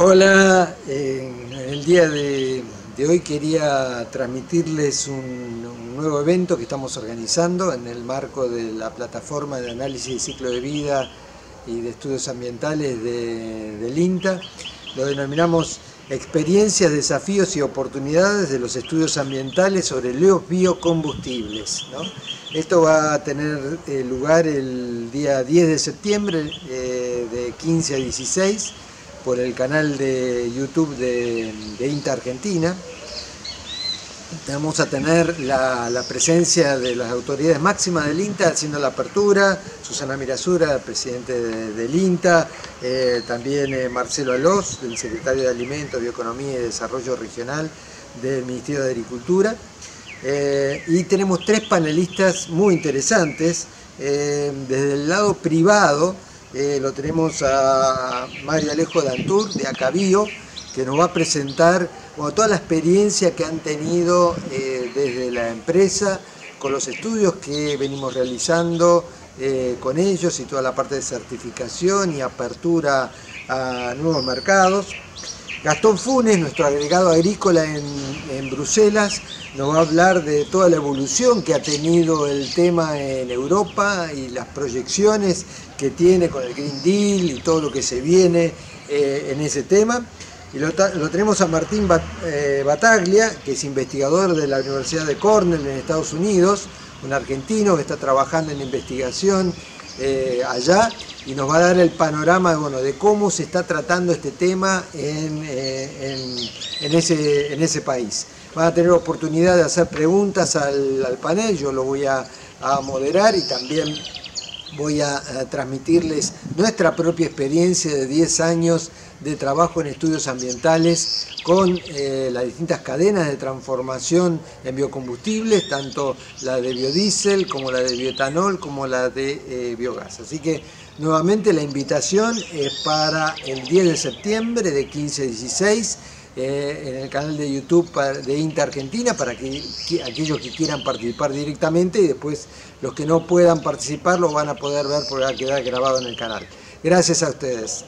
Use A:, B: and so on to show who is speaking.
A: Hola, en el día de, hoy quería transmitirles un, nuevo evento que estamos organizando en el marco de la plataforma de análisis de ciclo de vida y de estudios ambientales del INTA. Lo denominamos experiencias, desafíos y oportunidades de los estudios ambientales sobre los biocombustibles. Esto va a tener eh, lugar el día 10 de septiembre eh, de 15 a 16 por el canal de YouTube de, INTA Argentina. Vamos a tener la, presencia de las autoridades máximas del INTA haciendo la apertura, Susana Mirasura, presidente del INTA, eh, también eh, Marcelo Alós, del secretario de Alimentos, Bioeconomía y Desarrollo Regional del Ministerio de Agricultura. Eh, y tenemos tres panelistas muy interesantes. desde el lado privado, eh, lo tenemos a Mario Alejo Dantur de Acabío, que nos va a presentar toda la experiencia que han tenido eh, desde la empresa, con los estudios que venimos realizando eh, con ellos y toda la parte de certificación y apertura a nuevos mercados. Gastón Funes, nuestro agregado agrícola en, Bruselas, nos va a hablar de toda la evolución que ha tenido el tema en Europa y las proyecciones que tiene con el Green Deal y todo lo que se viene eh, en ese tema. Y lo, tenemos a Martín eh, Bataglia, que es investigador de la Universidad de Cornell en Estados Unidos, un argentino que está trabajando en investigación eh, allá y nos va a dar el panorama bueno, de cómo se está tratando este tema en, ese, en ese país. Van a tener oportunidad de hacer preguntas al, panel, yo lo voy a, a moderar y también voy a, transmitirles nuestra propia experiencia de 10 años de trabajo en estudios ambientales con eh, las distintas cadenas de transformación en biocombustibles, tanto la de biodiesel como la de bioetanol como la de eh, biogás. Así que nuevamente la invitación es para el 10 de septiembre de 15 a 16 eh, en el canal de YouTube de Inter Argentina para que, aquellos que quieran participar directamente y después los que no puedan participar lo van a poder ver porque va a quedar grabado en el canal. Gracias a ustedes.